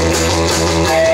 Hey.